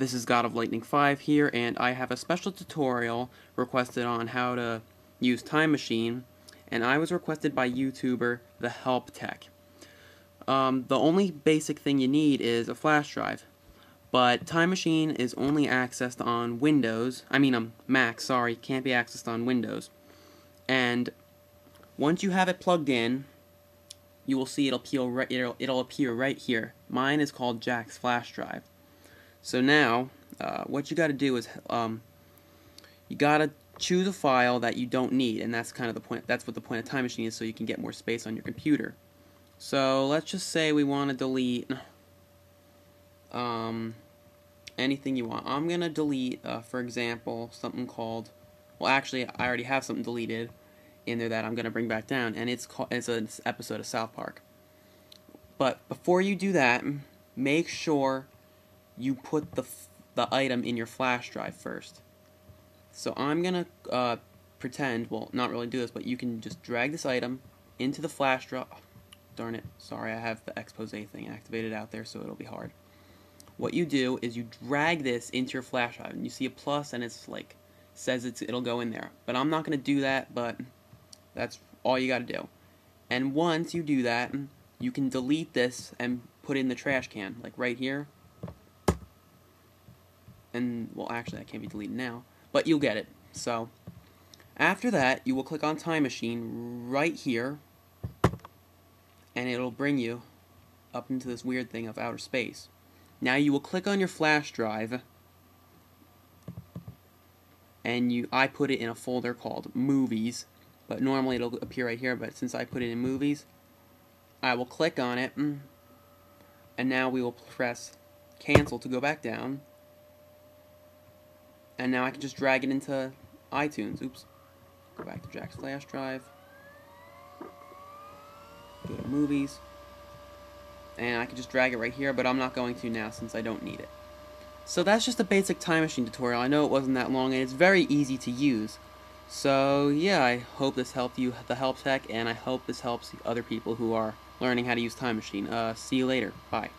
This is God of Lightning 5 here, and I have a special tutorial requested on how to use Time Machine, and I was requested by YouTuber The Help Tech. Um, the only basic thing you need is a flash drive, but Time Machine is only accessed on Windows, I mean um, Mac, sorry, can't be accessed on Windows. And once you have it plugged in, you will see it'll right, it'll, it'll appear right here. Mine is called Jack's flash drive. So now, uh, what you got to do is um, you got to choose a file that you don't need, and that's kind of the point. That's what the point of Time Machine is, so you can get more space on your computer. So let's just say we want to delete um, anything you want. I'm gonna delete, uh, for example, something called. Well, actually, I already have something deleted in there that I'm gonna bring back down, and it's called. It's an episode of South Park. But before you do that, make sure you put the the item in your flash drive first. So I'm gonna uh, pretend, well, not really do this, but you can just drag this item into the flash drive. Oh, darn it! Sorry, I have the Exposé thing activated out there, so it'll be hard. What you do is you drag this into your flash drive, and you see a plus, and it's like says it's it'll go in there. But I'm not gonna do that, but that's all you gotta do. And once you do that, you can delete this and put in the trash can, like right here and well actually that can't be deleted now but you'll get it. So after that you will click on time machine right here and it'll bring you up into this weird thing of outer space. Now you will click on your flash drive and you I put it in a folder called movies but normally it'll appear right here but since I put it in movies I will click on it and now we will press cancel to go back down and now I can just drag it into iTunes. Oops. Go back to Jack's flash drive. Go to movies. And I can just drag it right here, but I'm not going to now since I don't need it. So that's just a basic time machine tutorial. I know it wasn't that long and it's very easy to use. So yeah, I hope this helped you, the Help Tech, and I hope this helps other people who are learning how to use Time Machine. Uh, see you later. Bye.